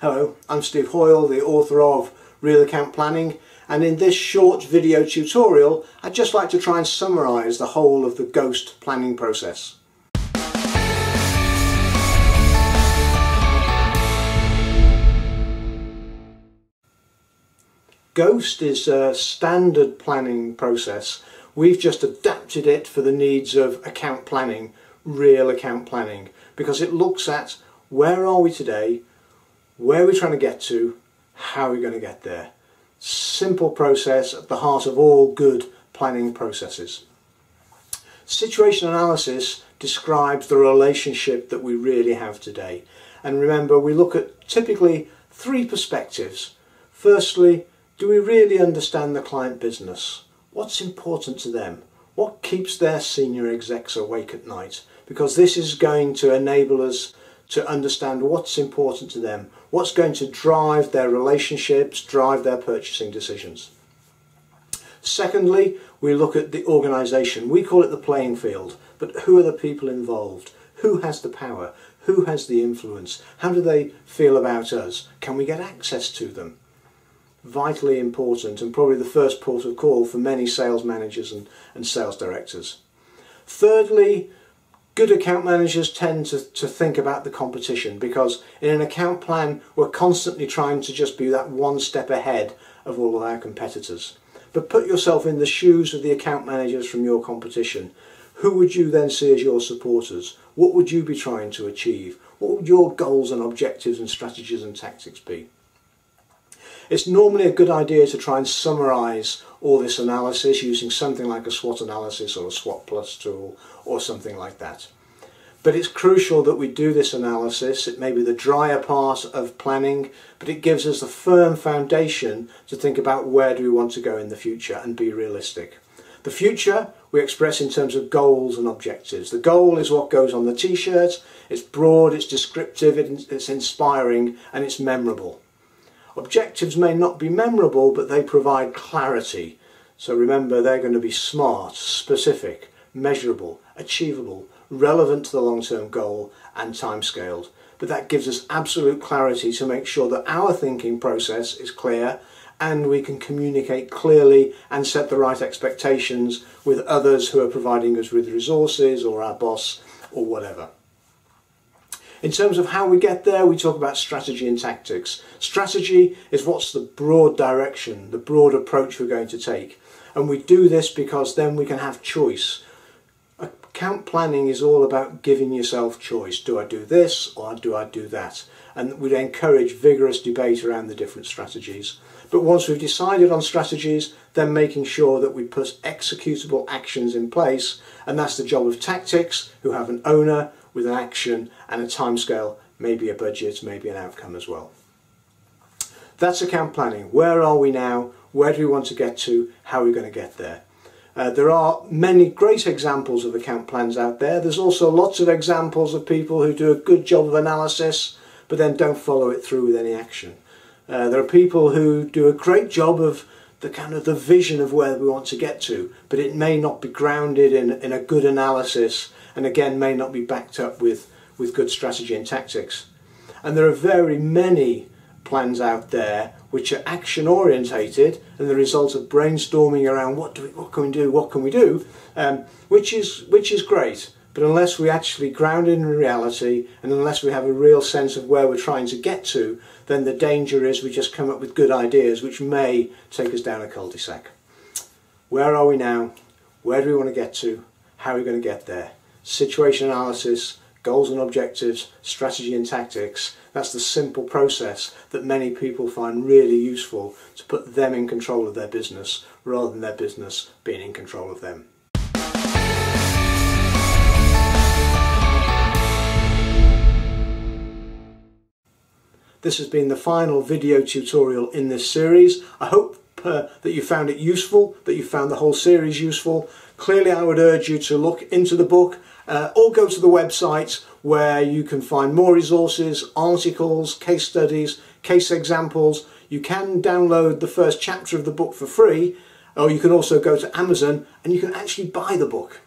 Hello, I'm Steve Hoyle, the author of Real Account Planning and in this short video tutorial I'd just like to try and summarise the whole of the GOST planning process. GOST is a standard planning process. We've just adapted it for the needs of account planning, real account planning, because it looks at where are we today, where we're trying to get to, how we're going to get there. Simple process at the heart of all good planning processes. Situation analysis describes the relationship that we really have today. And remember, we look at typically three perspectives. Firstly, do we really understand the client business? What's important to them? What keeps their senior execs awake at night? Because this is going to enable us to understand what's important to them, what's going to drive their relationships, drive their purchasing decisions. Secondly, we look at the organisation. We call it the playing field, but who are the people involved? Who has the power? Who has the influence? How do they feel about us? Can we get access to them? Vitally important and probably the first port of call for many sales managers and, and sales directors. Thirdly, good account managers tend to, to think about the competition because in an account plan we're constantly trying to just be that one step ahead of all of our competitors. But put yourself in the shoes of the account managers from your competition. Who would you then see as your supporters? What would you be trying to achieve? What would your goals and objectives and strategies and tactics be? It's normally a good idea to try and summarise all this analysis using something like a SWOT analysis or a SWOT plus tool or something like that. But it's crucial that we do this analysis. It may be the drier part of planning, but it gives us a firm foundation to think about where do we want to go in the future and be realistic. The future we express in terms of goals and objectives. The goal is what goes on the t-shirt. It's broad, it's descriptive, it's inspiring and it's memorable. Objectives may not be memorable, but they provide clarity. So remember, they're going to be smart, specific, measurable, achievable, relevant to the long-term goal and time-scaled. But that gives us absolute clarity to make sure that our thinking process is clear and we can communicate clearly and set the right expectations with others who are providing us with resources or our boss or whatever. In terms of how we get there, we talk about strategy and tactics. Strategy is what's the broad direction, the broad approach we're going to take. And we do this because then we can have choice. Account planning is all about giving yourself choice. Do I do this or do I do that? And we encourage vigorous debate around the different strategies. But once we've decided on strategies, then making sure that we put executable actions in place. And that's the job of tactics, who have an owner, with an action and a timescale, maybe a budget, maybe an outcome as well. That's account planning. Where are we now? Where do we want to get to? How are we going to get there? Uh, there are many great examples of account plans out there. There's also lots of examples of people who do a good job of analysis but then don't follow it through with any action. Uh, there are people who do a great job of the kind of the vision of where we want to get to, but it may not be grounded in, in a good analysis and again may not be backed up with, with good strategy and tactics. And there are very many plans out there which are action orientated and the result of brainstorming around what do we, what can we do, what can we do, um, which is which is great. But unless we actually ground in reality and unless we have a real sense of where we're trying to get to, then the danger is we just come up with good ideas which may take us down a cul-de-sac. Where are we now? Where do we want to get to? How are we going to get there? Situation analysis, goals and objectives, strategy and tactics. That's the simple process that many people find really useful to put them in control of their business rather than their business being in control of them. This has been the final video tutorial in this series. I hope uh, that you found it useful, that you found the whole series useful. Clearly I would urge you to look into the book uh, or go to the website where you can find more resources, articles, case studies, case examples. You can download the first chapter of the book for free or you can also go to Amazon and you can actually buy the book.